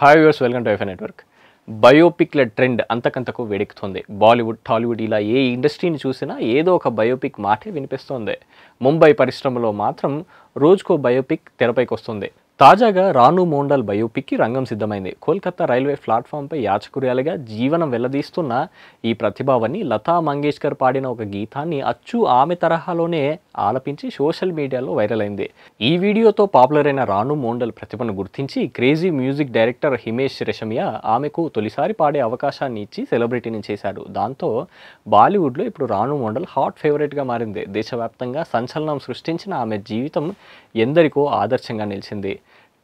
Hi yours welcome to iFi network బయోపిక్ల trend అంతకంతకు వేడెక్కుతుంది. బాలీవుడ్ టాలీవుడ్ ఇలా ఏ ఇండస్ట్రీని చూసినా ఏదో ఒక బయోపిక్ మాటే వినిపిస్తోంది. ముంబై పరిశ్రమలో మాత్రం రోజుకో బయోపిక్ తెరపైకి వస్తుంది తాజాగా రాను మోండల్ బయోపిక్కి రంగం సిద్ధమైంది. కోల్కతా రైల్వే ప్లాట్ఫామ్పై యాచకుర్యాలుగా జీవనం వెల్లదీస్తున్న ఈ ప్రతిభావని లతా మంగేష్కర్ పాడిన ఒక గీతాన్ని అచ్చు ఆమె తరహాలోనే ఆలపించి సోషల్ మీడియాలో వైరల్ అయింది. ఈ వీడియోతో పాపులర్ అయిన రాను మోండల్ ప్రతిభను గుర్తించి crazy music director Himesh Reshammiya ఆమెకు తొలిసారి పాడే అవకాశాన్ని ఇచ్చి సెలబ్రిటీని చేశాడు దాంతో బాలీవుడ్లో ఇప్పుడు రాను మోండల్ హాట్ ఫేవరెట్గా మారింది. దేశవ్యాప్తంగా సంచలనం సృష్టించిన ఆమె జీవితం ఎందరికో ఆదర్శంగా నిలిచింది.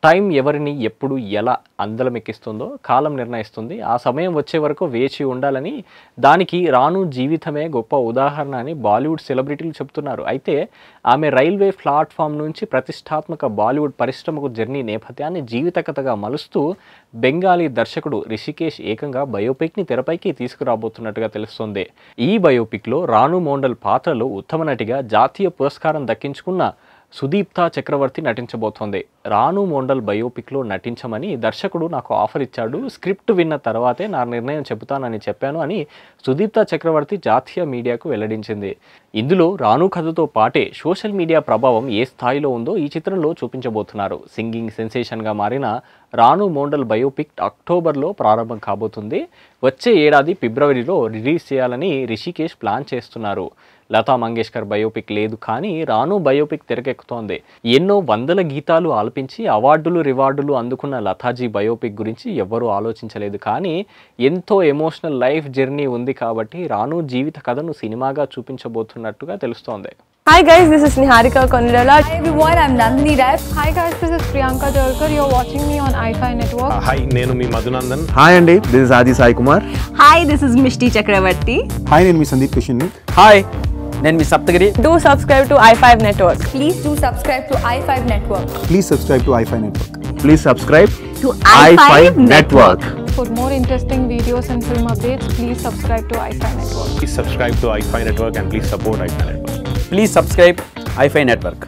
టైం ఎవరిని ఎప్పుడు ఎలా అందలమెక్కిస్తుందో కాలం నిర్ణయిస్తుంది. ఆ సమయం వచ్చే వరకు వేచి ఉండాలని దానికి రాను జీవితమే గొప్ప ఉదాహరణ అని బాలీవుడ్ సెలబ్రిటీలు చెబుతున్నారు. అయితే ఆమె రైల్వే ప్లాట్ఫామ్ నుంచి ప్రతిష్టాత్మక బాలీవుడ్ పరిశ్రమకు జర్నీ నేపథ్యాన్ని జీవిత కథగా మలుస్తూ బెంగాలీ దర్శకుడు రిషికేష్ ఏకంగా బయోపిక్ని తెరపైకి తీసుకురాబోతున్నట్టుగా తెలుస్తోంది. ఈ బయోపిక్లో రాను మోండల్ పాత్రలో ఉత్తమ నటిగా జాతీయ పురస్కారం దక్కించుకున్న సుదీప్తా చక్రవర్తి నటించబోతోంది. రాను మోండల్ బయోపిక్లో నటించమని దర్శకుడు నాకు ఆఫర్ ఇచ్చాడు. స్క్రిప్ట్ విన్న తర్వాతే నా నిర్ణయం చెబుతానని చెప్పాను అని సుదీప్తా చక్రవర్తి జాతీయ మీడియాకు వెల్లడించింది. ఇందులో రాను కథతో పాటే సోషల్ మీడియా ప్రభావం ఏ స్థాయిలో ఉందో ఈ చిత్రంలో చూపించబోతున్నారు. సింగింగ్ సెన్సేషన్గా మారిన రాను మోండల్ బయోపిక్ అక్టోబర్లో ప్రారంభం కాబోతుంది. వచ్చే ఏడాది ఫిబ్రవరిలో రిలీజ్ చేయాలని రిషికేష్ ప్లాన్ చేస్తున్నారు. లతా మంగేష్కర్ బయోపిక్ లేదు కానీ రాను బయోపిక్ తెరకెక్కుతోంది. ఎన్నో వందల గీతాలు ఆలపించి అవార్డులు రివార్డులు అందుకున్న లతాజీ బయోపిక్ గురించి ఎవ్వరూ ఆలోచించలేదు. కానీ ఎంతో ఎమోషనల్ లైఫ్ జర్నీ ఉంది కాబట్టి రాను జీవిత కథను సినిమాగా చూపించబోతున్నట్టుగా తెలుస్తోంది. Hi guys, this is Niharika Konirala. Hi everyone, I'm Nandini Rai. Hi guys, this is Priyanka Jalkar. You're watching me on iFi Network. Hi నేను మీ మధునందన్ హాయ్ అండి this is Aadi Sai Kumar Hi, this is Mishti Chakravarti. Hi నేను మీ Sandeep Kishan hi నేను మీ Saptagiri Do subscribe to i5 Network. Please do subscribe to i5 Network. Please subscribe to iFi network please subscribe To i5 network For more interesting videos and film updates, please subscribe to iFi Network. Please subscribe to iFi network and please support iFi network please subscribe iFi network